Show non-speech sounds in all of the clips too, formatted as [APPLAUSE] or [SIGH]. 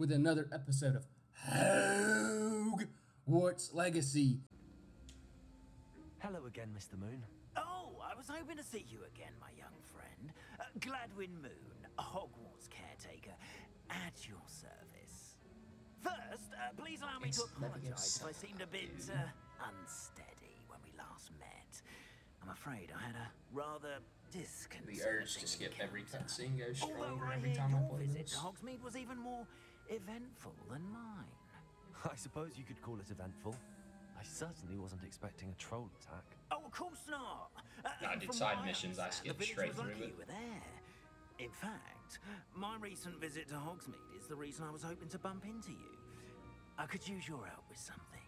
with another episode of Hogwarts Legacy. Hello again, Mr. Moon. Oh, I was hoping to see you again, my young friend. Uh, Gladwin Moon, Hogwarts caretaker, at your service. First, uh, please allow me It's to apologize if I seemed a bit uh, unsteady when we last met. I'm afraid I had a rather disconcerting The urge to skip every encounter. cutscene goes Although stronger I every time I your play visit this. to Hogsmeade was even more eventful than mine. I suppose you could call it eventful. I certainly wasn't expecting a troll attack. Oh, of course not. Uh, I did side missions, I skipped the village straight was through lucky it. You were there. In fact, my recent visit to Hogsmeade is the reason I was hoping to bump into you. I could use your help with something.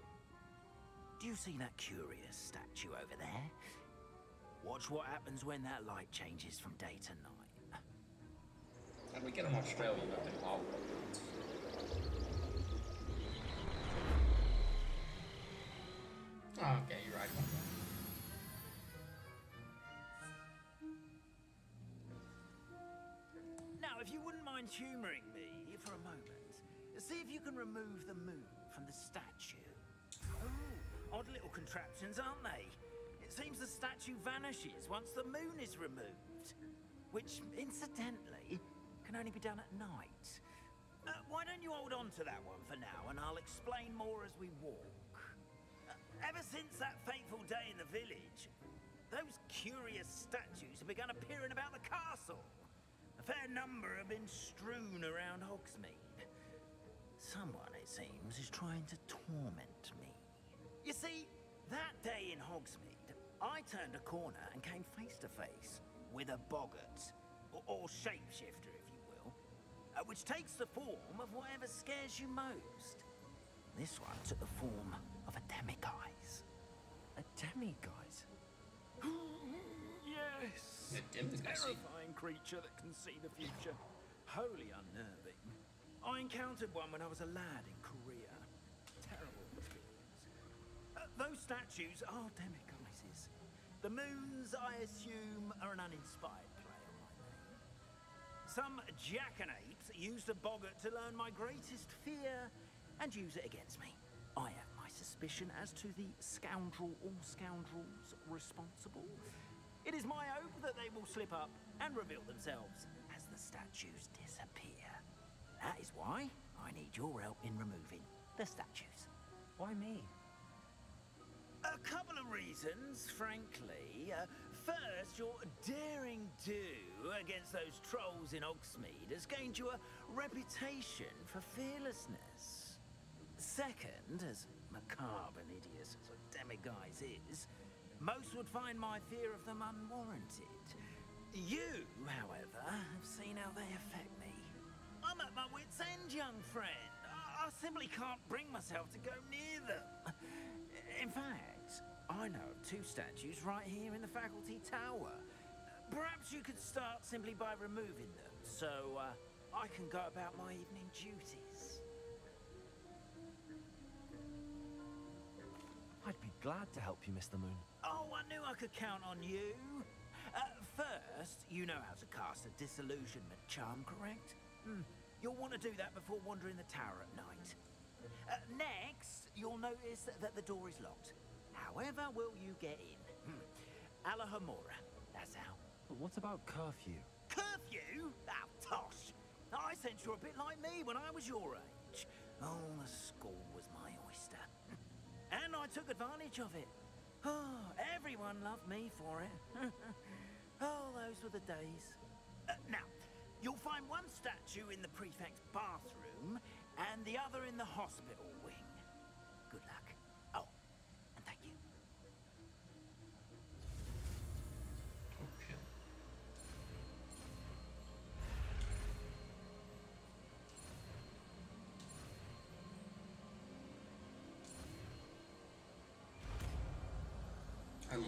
Do you see that curious statue over there? Watch what happens when that light changes from day to night. And we get an Australian up in Hogwarts. Oh, okay, you're right. Now, if you wouldn't mind humouring me for a moment, see if you can remove the moon from the statue. Oh, odd little contraptions, aren't they? It seems the statue vanishes once the moon is removed. Which, incidentally, can only be done at night. Uh, why don't you hold on to that one for now, and I'll explain more as we walk. Ever since that fateful day in the village, those curious statues have begun appearing about the castle. A fair number have been strewn around Hogsmeade. Someone, it seems, is trying to torment me. You see, that day in Hogsmeade, I turned a corner and came face to face with a boggart, or, or shapeshifter, if you will, uh, which takes the form of whatever scares you most. This one took the form of a demiguise. A demiguise? [GASPS] Yes! A demiguise. Terrifying creature that can see the future. Wholly unnerving. I encountered one when I was a lad in Korea. Terrible experience. Uh, those statues are demiguises. The moons, I assume, are an uninspired play on my name. Some jackanapes used a boggart to learn my greatest fear and use it against me. I have my suspicion as to the scoundrel or scoundrels responsible. It is my hope that they will slip up and reveal themselves as the statues disappear. That is why I need your help in removing the statues. Why me? A couple of reasons, frankly. Uh, first, your daring do against those trolls in Hogsmeade has gained you a reputation for fearlessness. Second, as macabre and hideous as a demiguise is, most would find my fear of them unwarranted. You, however, have seen how they affect me. I'm at my wit's end, young friend. I, I simply can't bring myself to go near them. In fact, I know of two statues right here in the faculty tower. Perhaps you could start simply by removing them, so uh, I can go about my evening duties. I'd be glad to help you, Mr. Moon. Oh, I knew I could count on you. Uh, first, you know how to cast a disillusionment charm, correct? Hmm. You'll want to do that before wandering the tower at night. Uh, next, you'll notice that the door is locked. However will you get in? Hmm. Alohomora, that's how. But what about curfew? Curfew? Ah, tosh. I sense you're a bit like me when I was your age. Oh, the school was my oyster. And I took advantage of it. Oh, everyone loved me for it. [LAUGHS] oh, those were the days. Uh, now, you'll find one statue in the prefect's bathroom and the other in the hospital wing.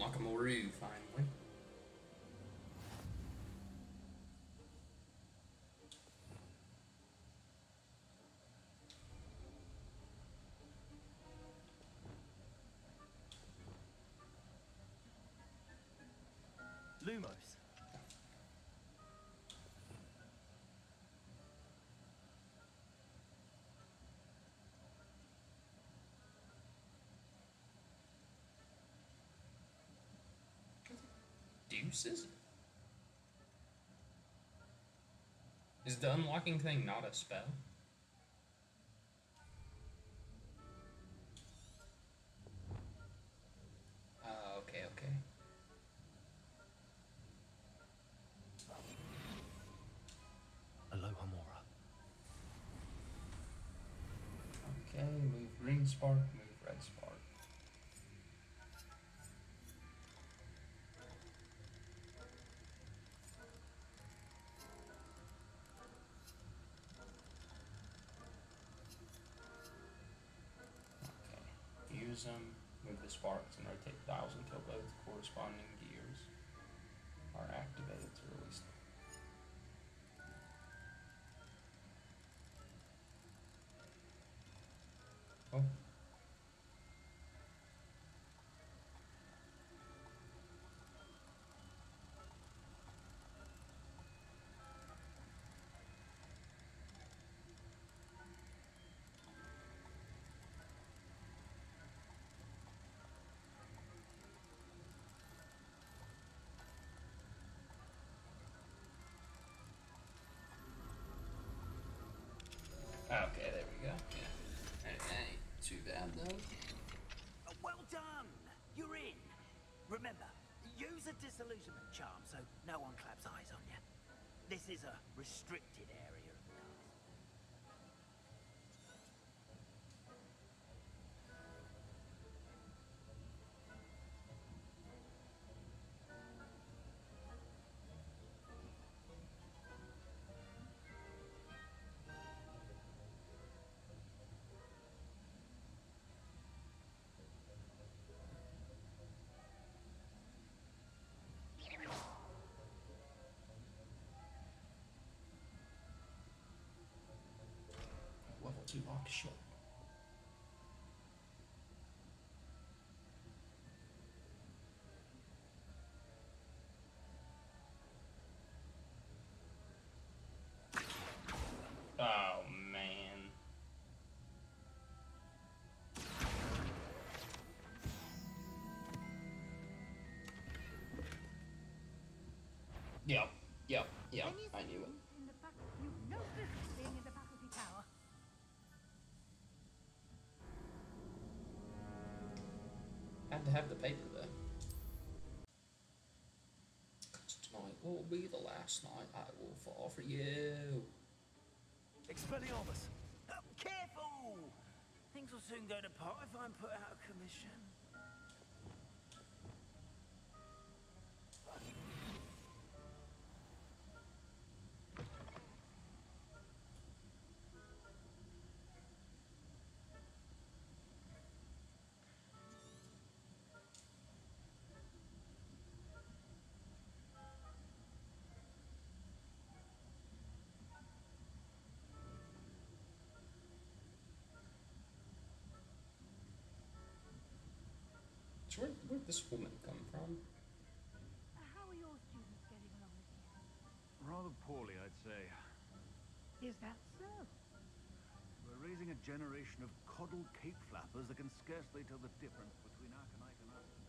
Unlock finally. Lumos. Deuces? Is the unlocking thing not a spell? Move the sparks, and rotate the dials until both corresponding Okay, there we go. Yeah. That too bad though. Oh, well done! You're in. Remember, use a disillusionment charm so no one claps eyes on you. This is a restricted area Level To have the paper. 'Cause tonight will be the last night I will fall for you. Expelliarmus! Uh, careful! Things will soon go to pot if I'm put out of commission. So this woman come from? How are your students getting along this year? Rather poorly, I'd say. Is that so? We're raising a generation of coddled cape flappers that can scarcely tell the difference between Aconite and us.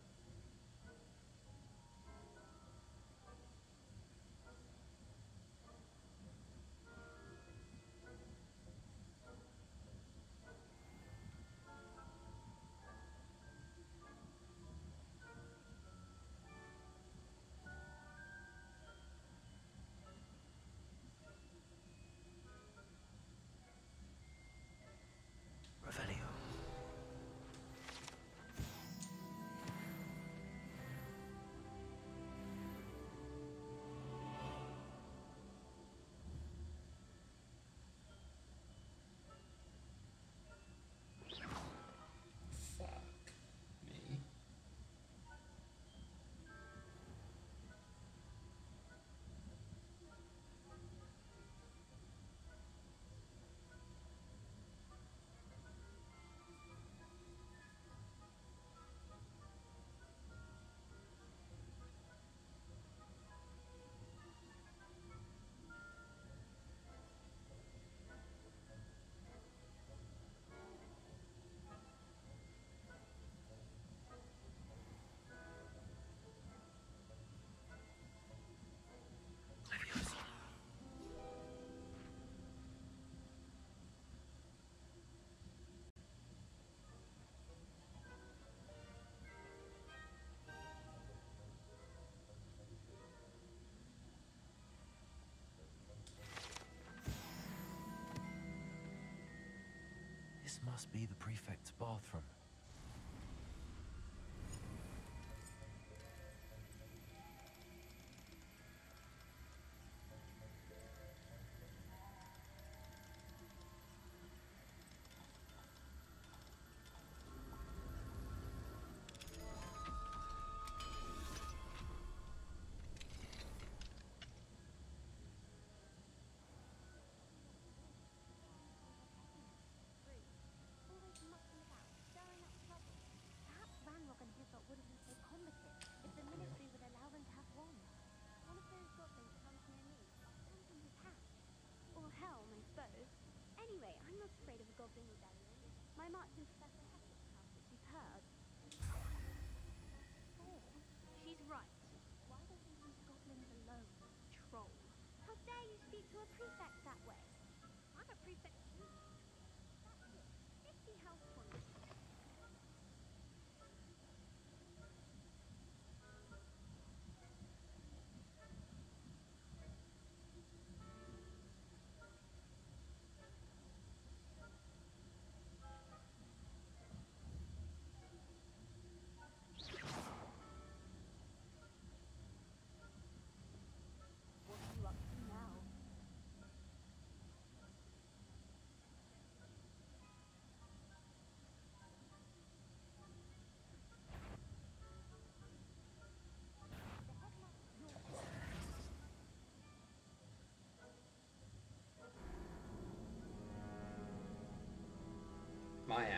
This must be the prefect's bathroom. My marksman Professor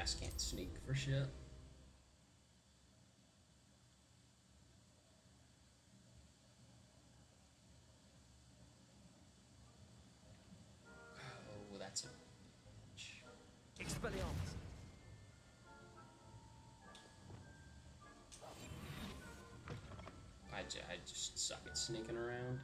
Ass can't sneak for shit. Oh, that's a bitch. Expelliarmus! I, ju- I just suck at sneaking around.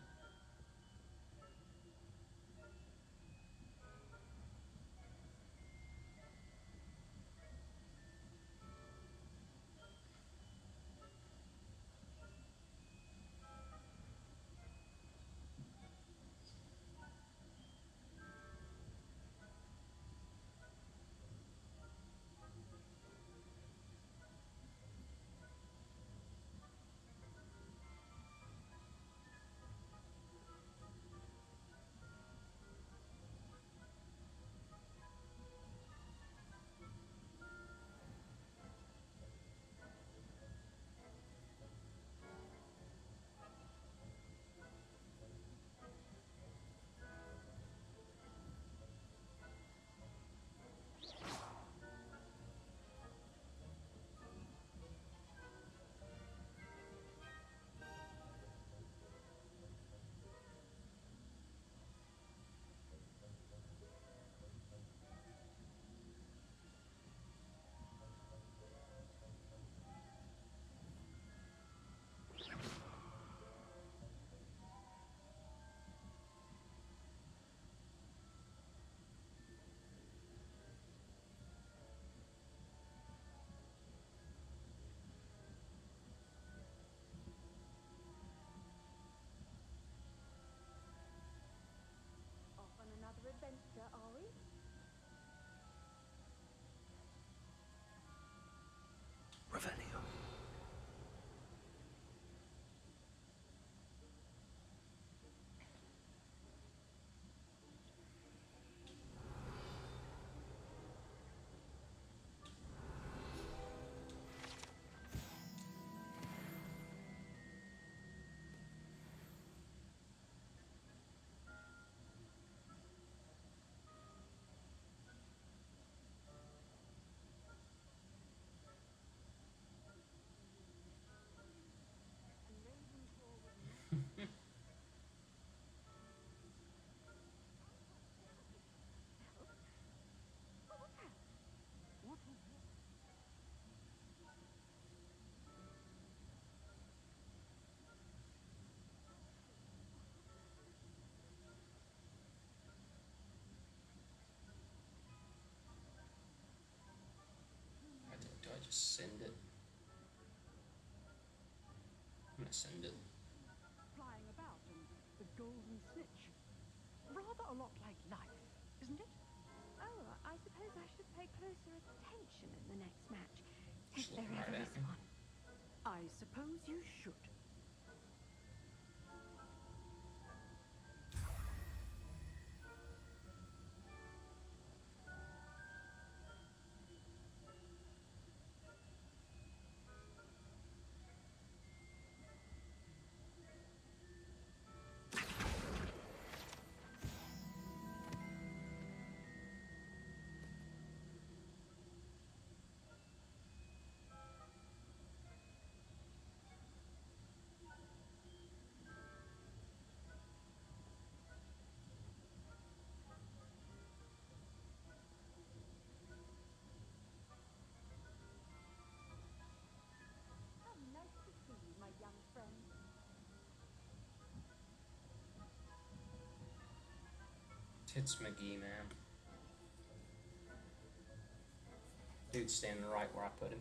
Just send it? I'm gonna send it. flying about and the golden snitch. Rather a lot like life, isn't it? Oh, I suppose I should pay closer attention in the next match, if there ever is one. I suppose you should. Tits McGee, man. Dude's standing right where I put him.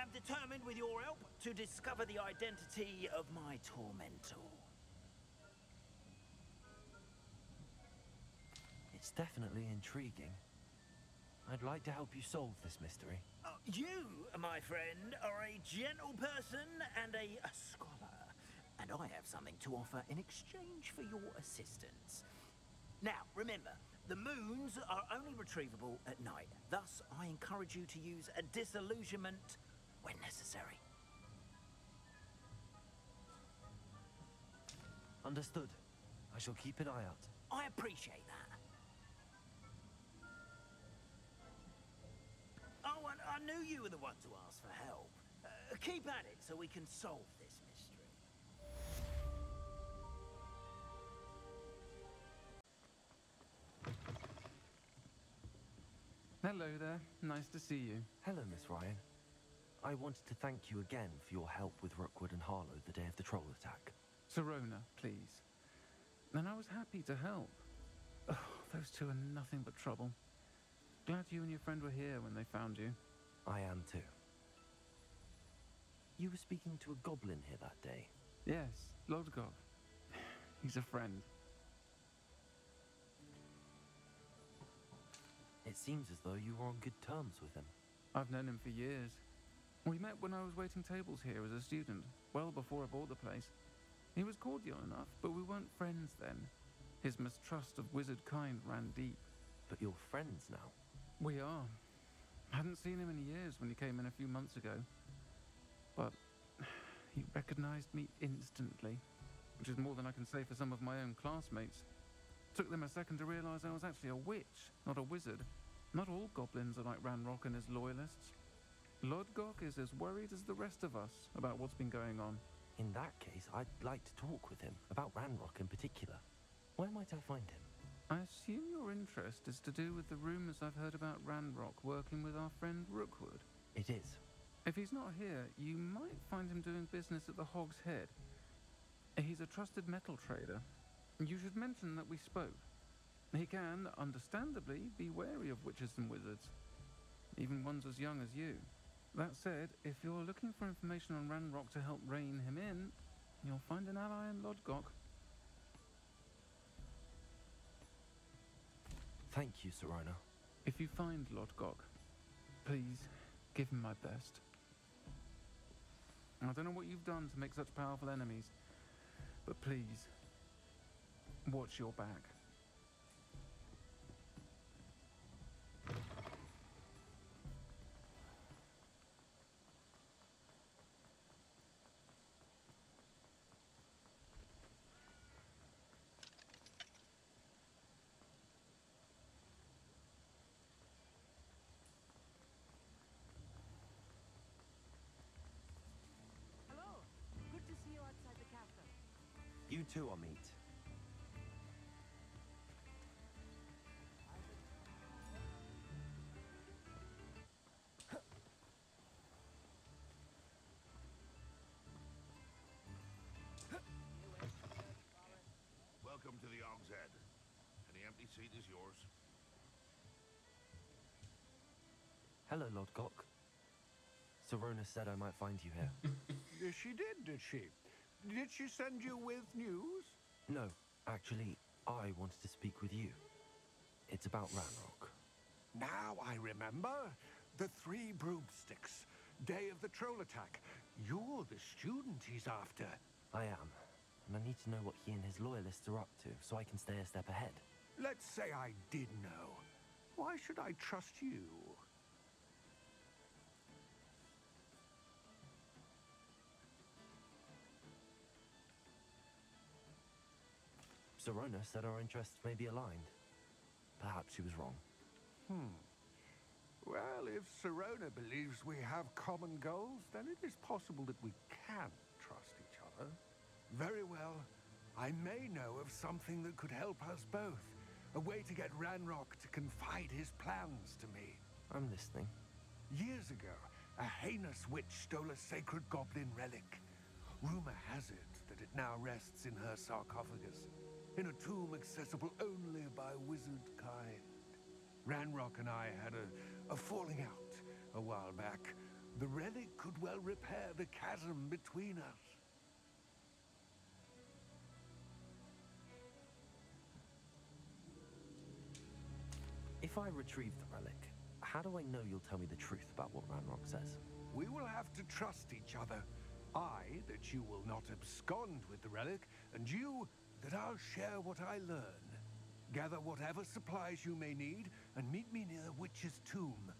Am determined, with your help, to discover the identity of my tormentor. It's definitely intriguing. I'd like to help you solve this mystery. Uh, you, my friend, are a gentle person and a, a scholar, and I have something to offer in exchange for your assistance. Now, remember, the moons are only retrievable at night. Thus, I encourage you to use a disillusionment when necessary. Understood. I shall keep an eye out. I appreciate that. Oh, and I knew you were the one to ask for help. Uh, keep at it so we can solve this mystery. Hello there. Nice to see you. Hello, Miss Ryan. I wanted to thank you again for your help with Rookwood and Harlow the day of the troll attack. Sirona, please. And I was happy to help. Oh, those two are nothing but trouble. Glad you and your friend were here when they found you. I am too. You were speaking to a goblin here that day. Yes, Lodgok. He's a friend. It seems as though you were on good terms with him. I've known him for years. We met when I was waiting tables here as a student, well before I bought the place. He was cordial enough, but we weren't friends then. His mistrust of wizard kind ran deep. But you're friends now. We are. Hadn't seen him in years when he came in a few months ago. But [SIGHS] he recognized me instantly, which is more than I can say for some of my own classmates. Took them a second to realize I was actually a witch, not a wizard. Not all goblins are like Ranrock and his loyalists. Lodgok is as worried as the rest of us about what's been going on. In that case, I'd like to talk with him, about Ranrock in particular. Where might I find him? I assume your interest is to do with the rumors I've heard about Ranrock working with our friend Rookwood. It is. If he's not here, you might find him doing business at the Hog's Head. He's a trusted metal trader. You should mention that we spoke. He can, understandably, be wary of witches and wizards, even ones as young as you. That said, if you're looking for information on Ranrock to help rein him in, you'll find an ally in Lodgok. Thank you, Sirona. If you find Lodgok, please give him my best. I don't know what you've done to make such powerful enemies, but please, watch your back. You too, Amit. Welcome to the Og's Head. Any empty seat is yours. Hello, Lodgok. Sirona said I might find you here. [LAUGHS] Uh, She did, did she? Did she send you with news? no, actually, I wanted to speak with you. It's about Ranrock. Now I remember. The three broomsticks. Day of the troll attack. You're the student he's after. I am, and I need to know what he and his loyalists are up to so I can stay a step ahead. Let's say I did know. Why should I trust you? Sirona said our interests may be aligned. Perhaps she was wrong. Hmm. Well, if Sirona believes we have common goals, then it is possible that we can trust each other. Very well. I may know of something that could help us both. A way to get Ranrock to confide his plans to me. I'm listening. Years ago, a heinous witch stole a sacred goblin relic. Rumor has it that it now rests in her sarcophagus, in a tomb accessible only by wizard kind. Ranrock and I had a, a falling out a while back. The relic could well repair the chasm between us. If I retrieve the relic, how do I know you'll tell me the truth about what Ranrock says? We will have to trust each other. I, that you will not abscond with the relic, and you, that I'll share what I learn. Gather whatever supplies you may need, and meet me near the Witch's Tomb.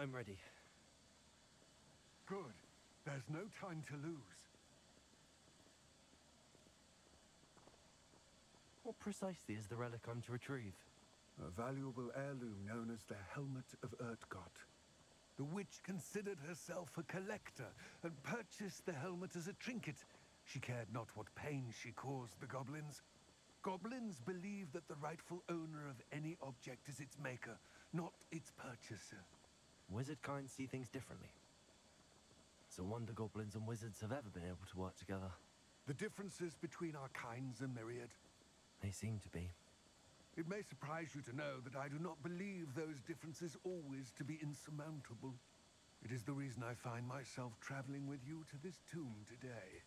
I'm ready. Good. There's no time to lose. What precisely is the relic I'm to retrieve? A valuable heirloom known as the Helmet of Urtkot. The witch considered herself a collector and purchased the helmet as a trinket. She cared not what pain she caused the goblins. Goblins believe that the rightful owner of any object is its maker, not its purchaser. Wizard kind see things differently. It's a wonder goblins and wizards have ever been able to work together. The differences between our kinds are myriad. They seem to be. It may surprise you to know that I do not believe those differences always to be insurmountable. It is the reason I find myself traveling with you to this tomb today.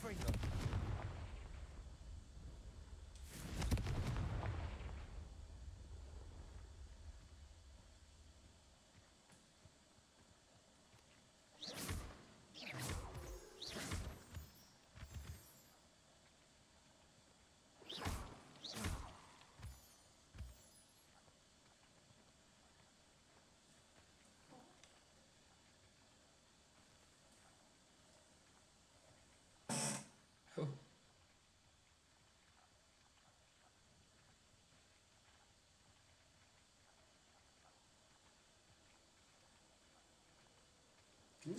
Confringo! Can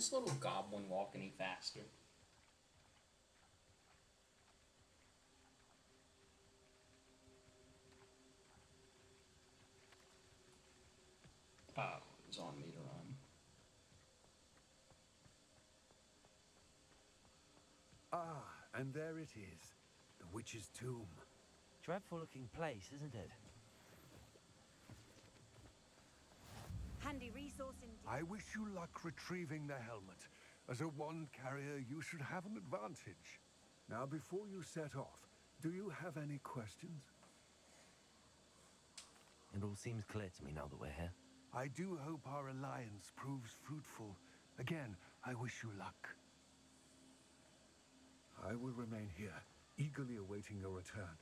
this little goblin walk any faster? Oh, it's on me to run. Ah, and there it is. The witch's tomb. Dreadful looking place, isn't it? Handy resource indeed. I wish you luck retrieving the helmet. As a wand carrier, you should have an advantage. Now, before you set off, do you have any questions? It all seems clear to me now that we're here. I do hope our alliance proves fruitful. Again, I wish you luck. I will remain here, eagerly awaiting your return.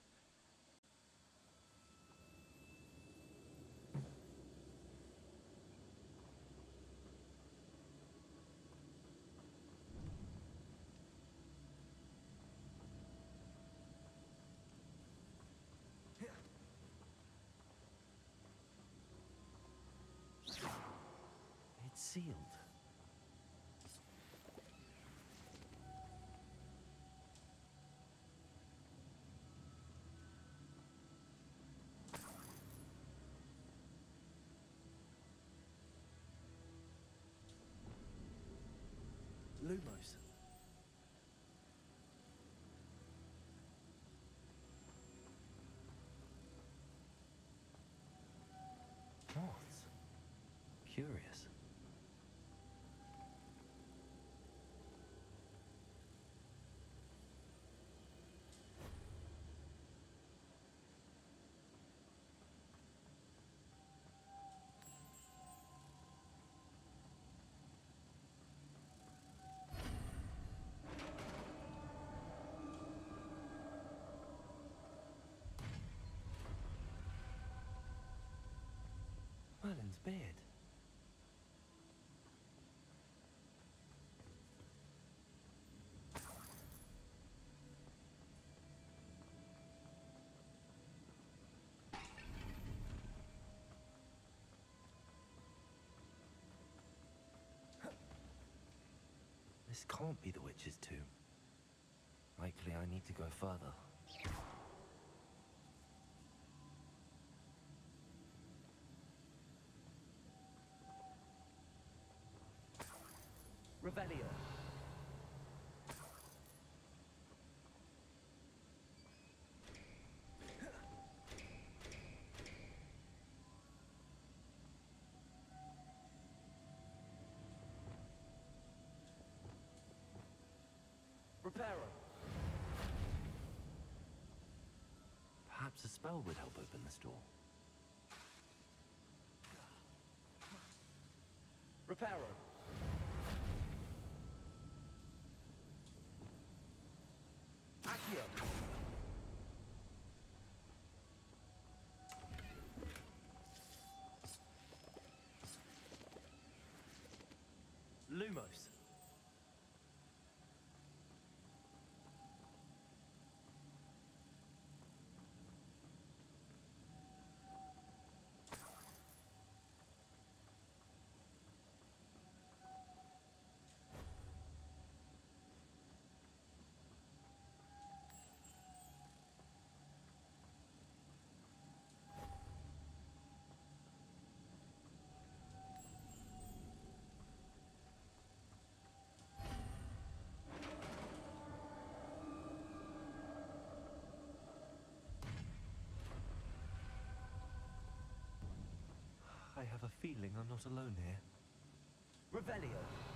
It's sealed. Lumos. Moths. Curious. Beard. This can't be the witch's tomb. Likely I need to go further. Revelio. Reparo. Perhaps a spell would help open this door. Reparo. Accio. Lumos. I have a feeling I'm not alone here. Revelio.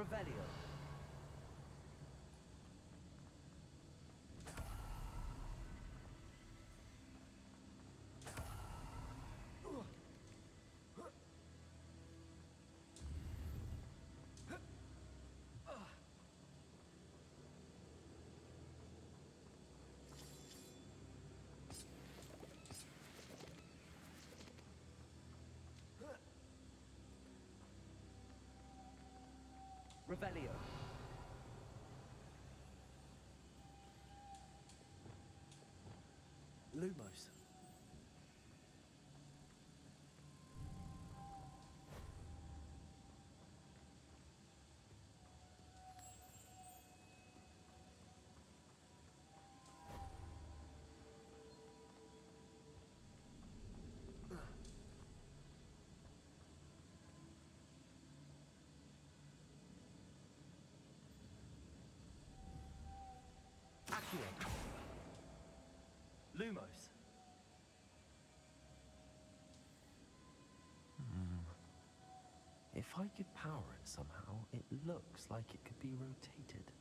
Revelio. Revelio. Lumos. If I could power it somehow, it looks like it could be rotated.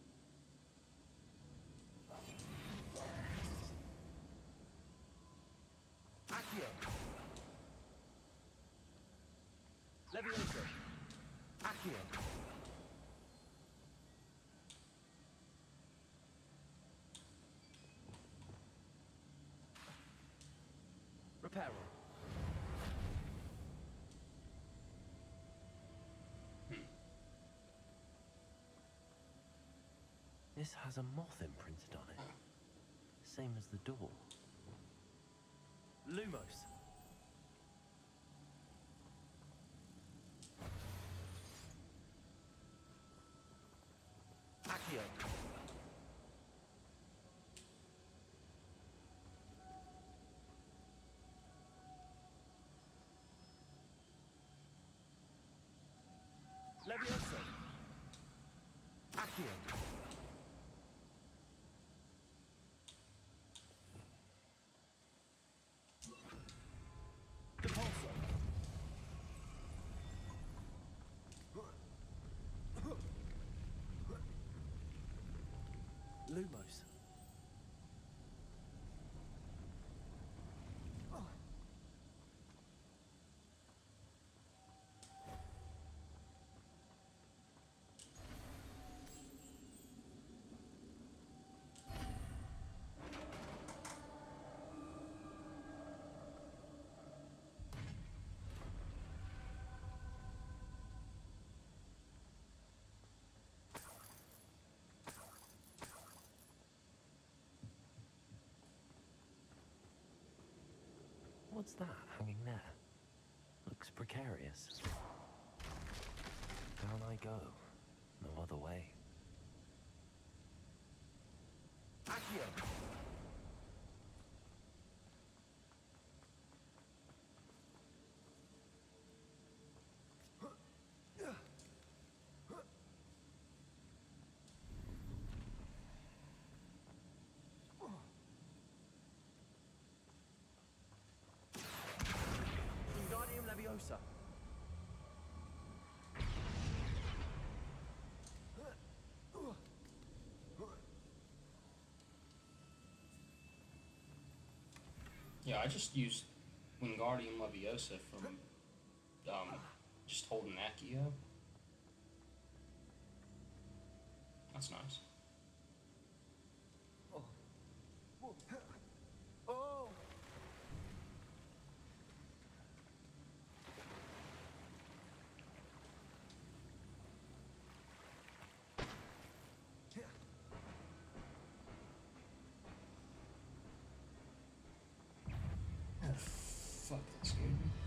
This has a moth imprinted on it. Same as the door. Lumos. Accio. Levioso. Accio. Depulso. Lumos. What's that hanging there? Looks precarious. Down I go. No other way. Accio! Wingardium Leviosa. Yeah, I just used Wingardium Leviosa from um, just holding Accio. That's nice. Oh! Oh, fuck, that scared me.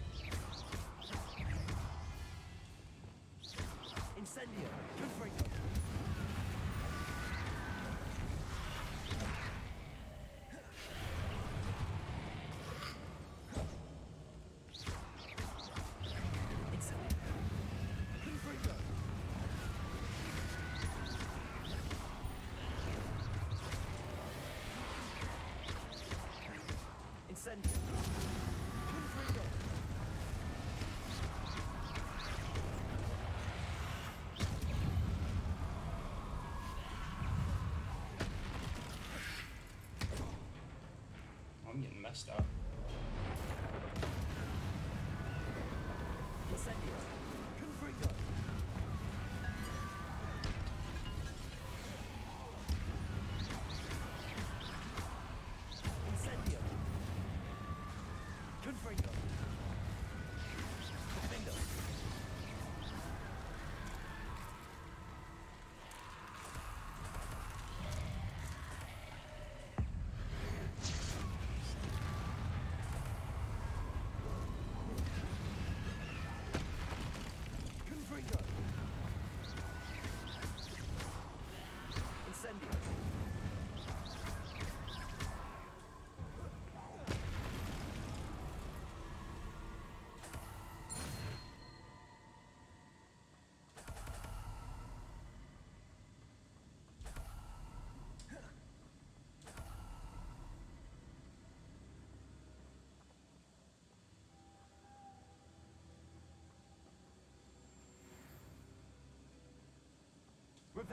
Getting messed up.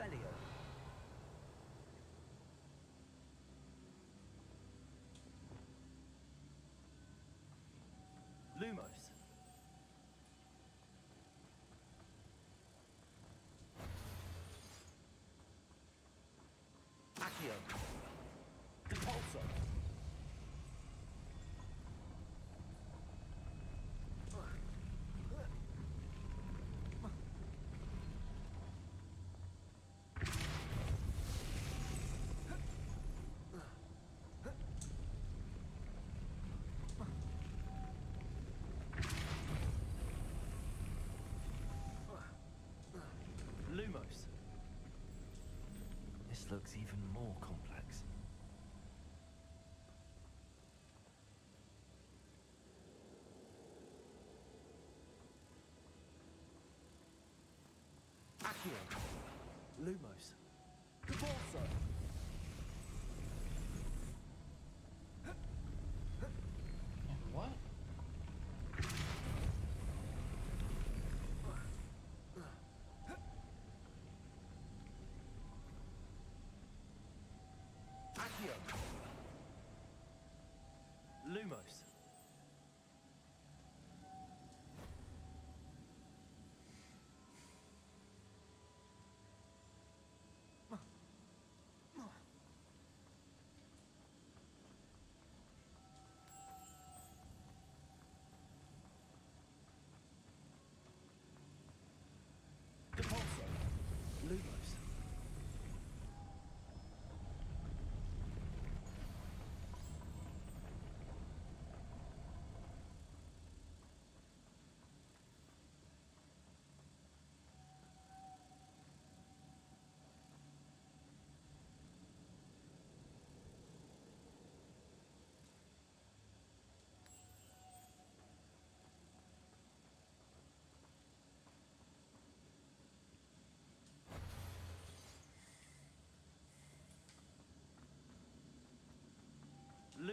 Revelio. Lumos. Accio. Depulso. Lumos. This looks even more complex. Accio. Lumos.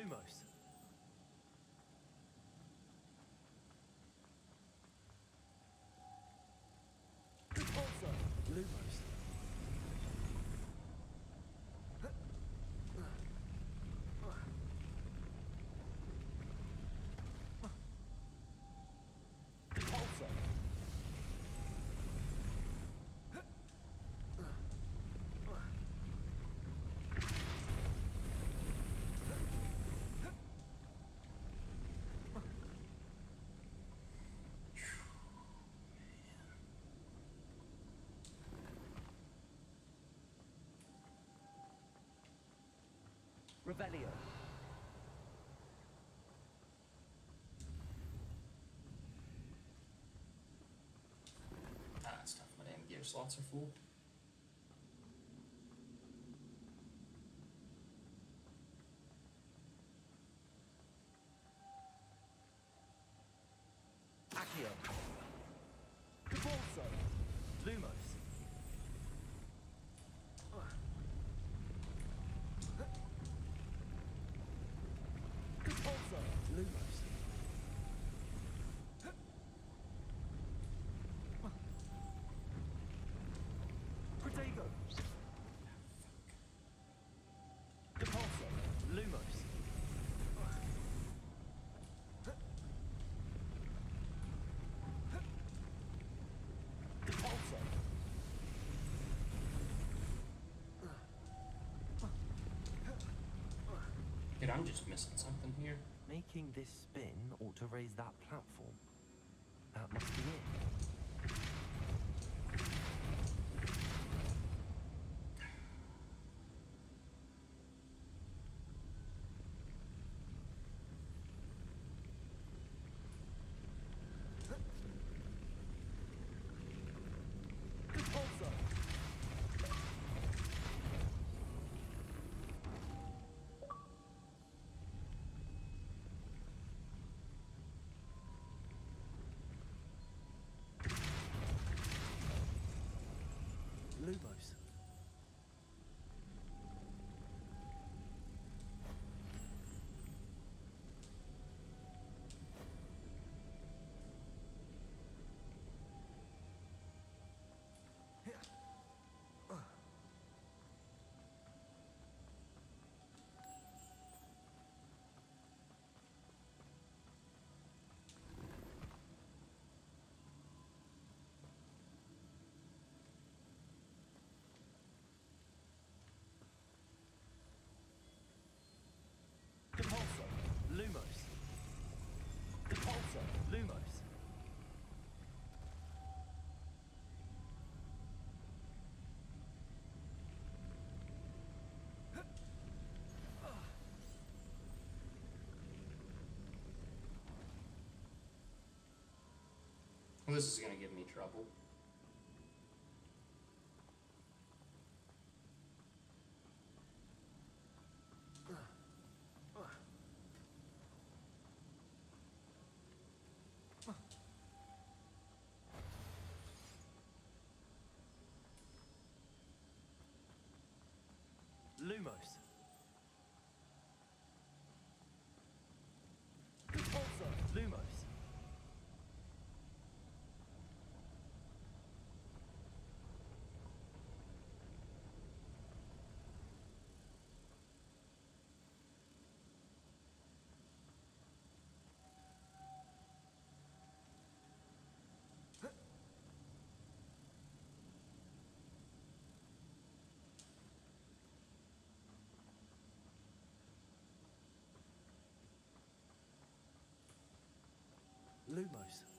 Lumos. Depulso. Lumos. Depulso. Revelio. Ah. My damn gear slots are full. Accio. Depulso. Lumos. Depulso. Lumos. Protego. Depulso. Lumos. Depulso. Dude, I'm just missing something here. Making this spin ought to raise that platform. That must be it. This is going to give me trouble. Lumos. Lumos.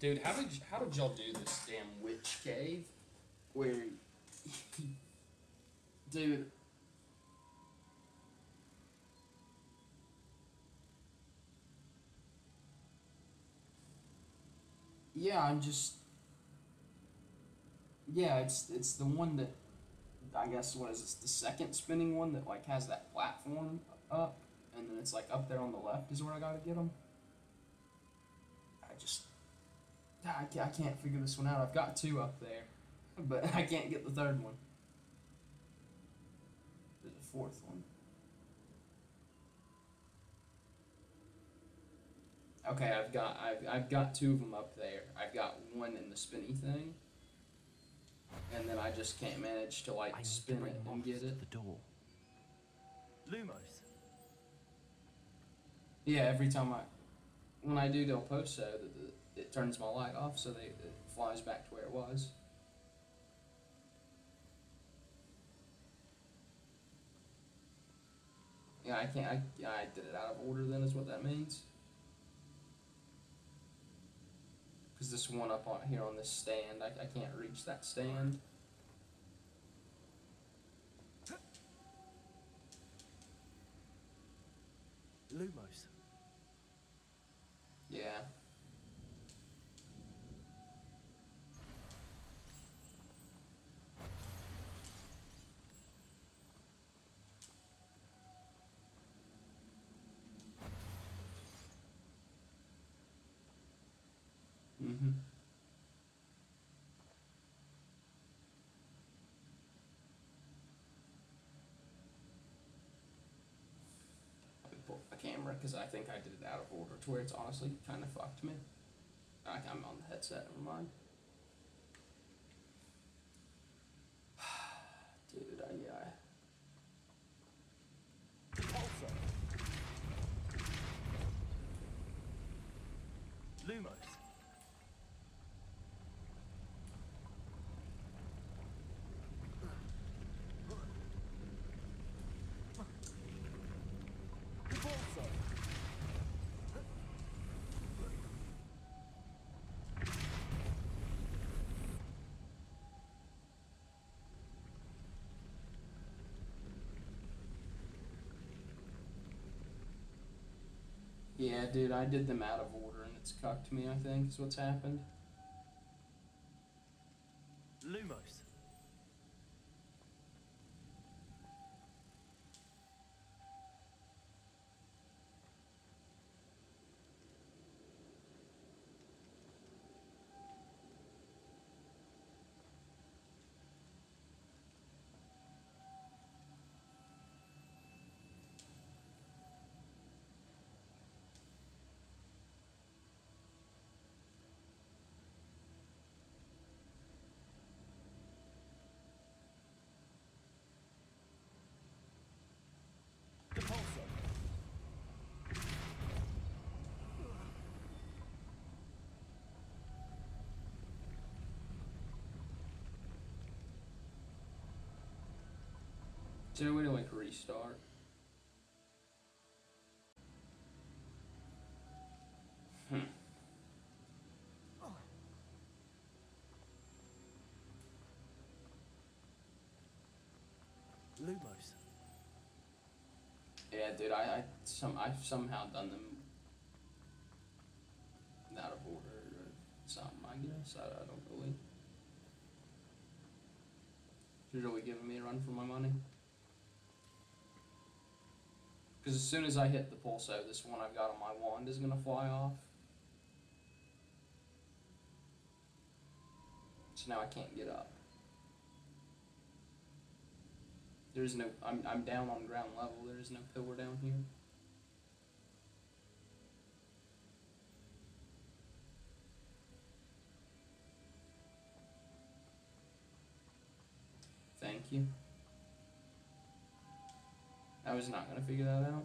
Dude, how did how did y'all do this damn witch cave? Where, dude. Yeah, I'm just. Yeah, it's it's the one that, I guess what is this the second spinning one that like has that platform up, and then it's like up there on the left is where I gotta get them. I just I can't, I can't figure this one out. I've got two up there, but [LAUGHS] I can't get the third one. There's a fourth one. Okay, I've got I've, I've got two of them up there. I've got one in the spinny thing, and then I just can't manage to like I need to spin it and Moss get to it. the door. Lumos. Yeah, every time I, when I do Depulso, the, the, it turns my light off, so they it flies back to where it was. Yeah, I can't. I, yeah, I did it out of order. Then is what that means. Because this one up on here on this stand, I, I can't reach that stand. Lumos. Yeah. Because I think I did it out of order to where it's honestly kind of fucked me. I'm on the headset, never mind. Dude, I, yeah. Also. Lumos. Yeah, dude, I did them out of order and it's cucked me, I think, is what's happened. Lumos. Depulso. Is there a way to like restart? Hmm. Lumos. Yeah, dude, I, I some I've somehow done them out of order or something. I guess I, I don't really. You're really giving me a run for my money. Because as soon as I hit Depulso, this one I've got on my wand is gonna fly off. So now I can't get up. There's no. I'm I'm down on ground level. There is no pillar down here. Thank you. I was not gonna figure that out.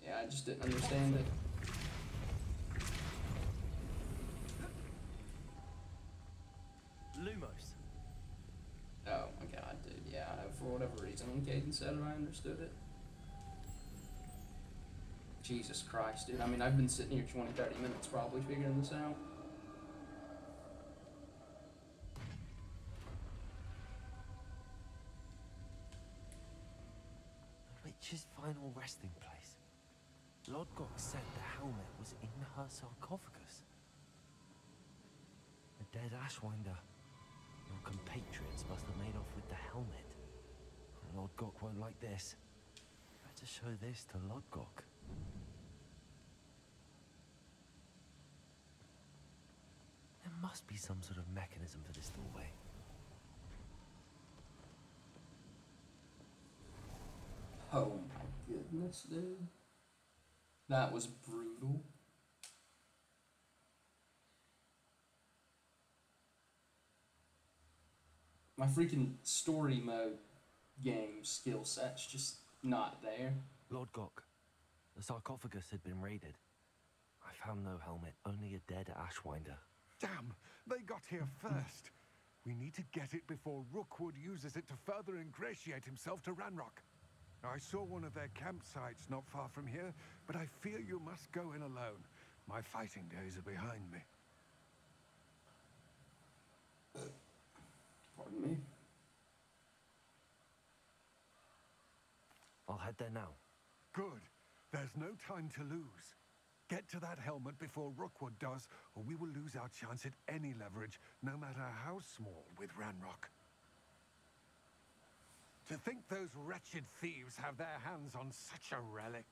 Yeah, I just didn't understand it. Lumos. Oh my god, dude. Yeah, for whatever reason, when Caden said it, I understood it. Jesus Christ, dude. I mean, I've been sitting here 20, 30 minutes probably figuring this out. The witch's final resting place. Lodgok said the helmet was in her sarcophagus. The dead Ashwinder. Your compatriots must have made off with the helmet. Lodgok won't like this. Better show this to Lodgok. There must be some sort of mechanism for this doorway. Oh my goodness, dude. That was brutal. My freaking story mode game skill set's just not there. Lodgok, the sarcophagus had been raided. I found no helmet, only a dead Ashwinder. Damn, they got here first. We need to get it before Rookwood uses it to further ingratiate himself to Ranrock. I saw one of their campsites not far from here, but I fear you must go in alone. My fighting days are behind me. Pardon me. I'll head there now. Good. There's no time to lose. Get to that helmet before Rookwood does, or we will lose our chance at any leverage, no matter how small, with Ranrock. To think those wretched thieves have their hands on such a relic.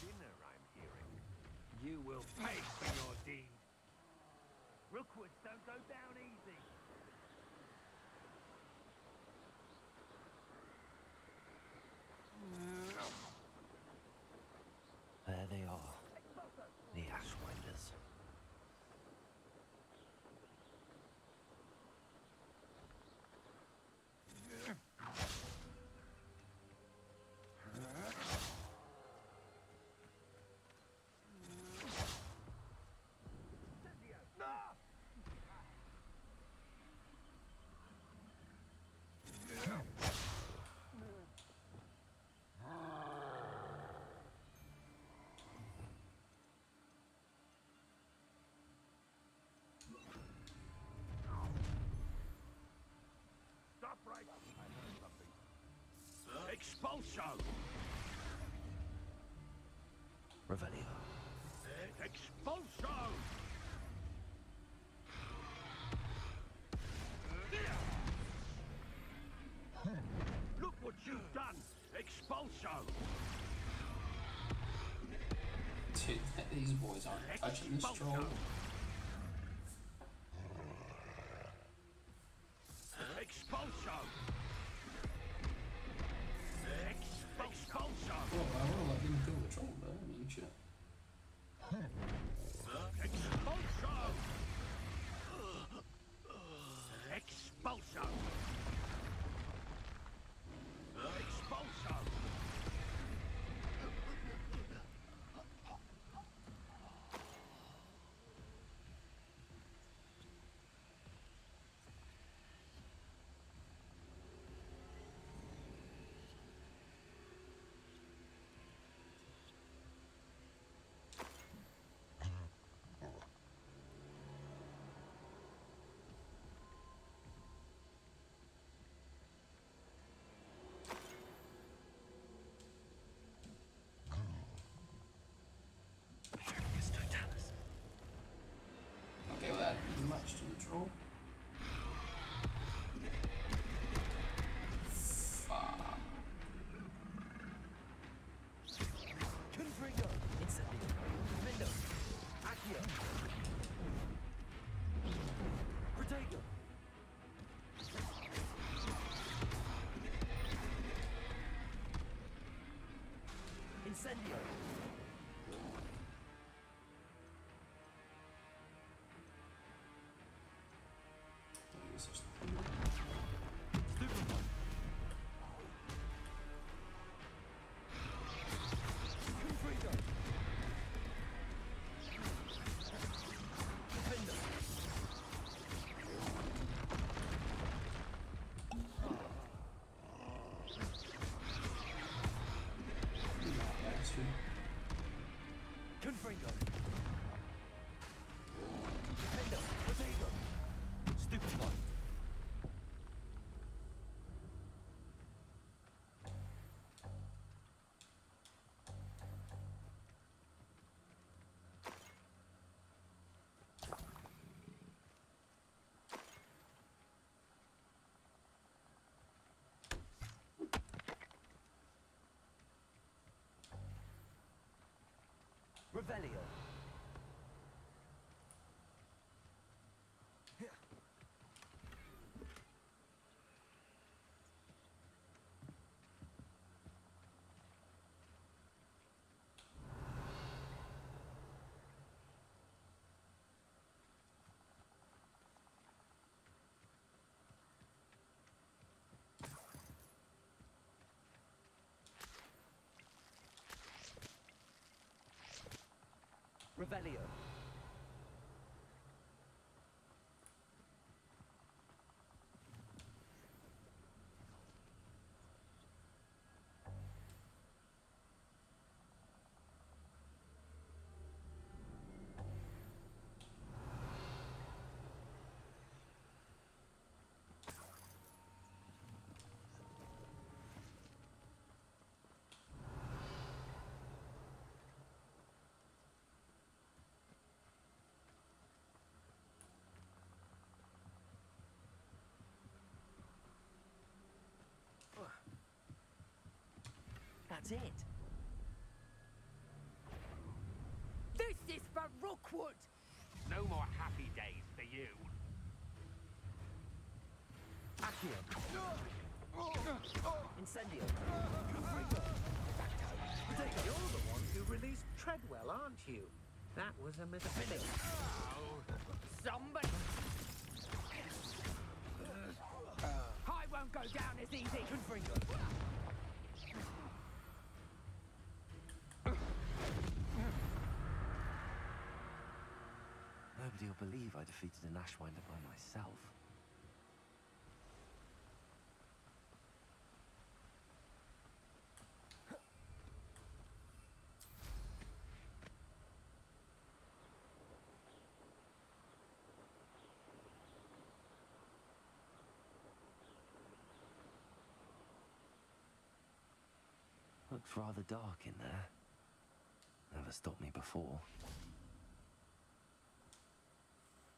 Dinner, I'm hearing. You will pay for your deed. Rookwoods don't go down easy. Expulso! Revelio. Expulso! Look what you've done! Expulso! Dude, these boys aren't touching this troll. Incendio. Confringo. Revelio. Revelio. That's it. This is for Rookwood! No more happy days for you. Accio. Incendio. You're the one who released Treadwell, aren't you? That was a mistake. Somebody! I won't go down as easy! Confringo. believe I defeated an Ashwinder by myself. Looks rather dark in there. Never stopped me before.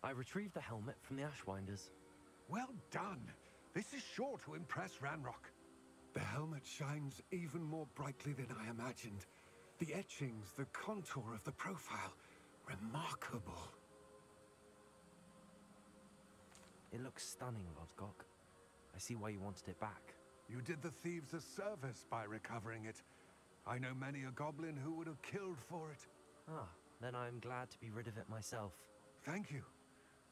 I retrieved the helmet from the Ashwinders. Well done. This is sure to impress Ranrock. The helmet shines even more brightly than I imagined. The etchings, the contour of the profile, remarkable. It looks stunning, Lodgok. I see why you wanted it back. You did the thieves a service by recovering it. I know many a goblin who would have killed for it. Ah, then I'm glad to be rid of it myself. Thank you.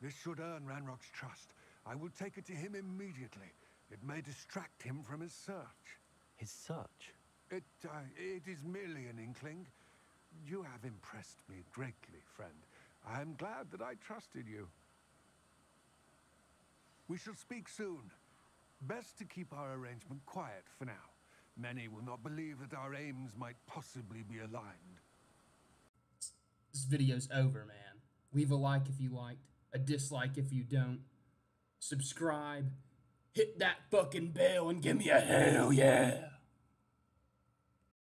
This should earn Ranrock's trust. I will take it to him immediately. It may distract him from his search. His search? It, uh, it is merely an inkling. You have impressed me greatly, friend. I am glad that I trusted you. We shall speak soon. Best to keep our arrangement quiet for now. Many will not believe that our aims might possibly be aligned. This video's over, man. Leave a like if you liked, a dislike if you don't. Subscribe, hit that fucking bell, and give me a hell yeah.